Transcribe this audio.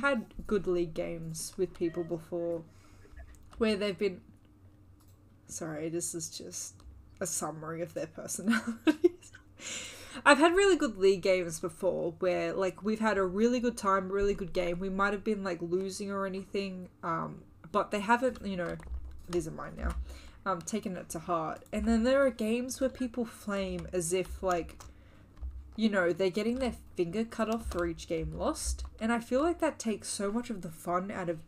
had good league games with people before where they've been. Sorry, this is just a summary of their personalities. I've had really good league games before where like we've had a really good time, really good game. We might have been like losing or anything, um, but they haven't, you know, these are mine now, um, taken it to heart. And then there are games where people flame as if like, you know, they're getting their finger cut off for each game lost. And I feel like that takes so much of the fun out of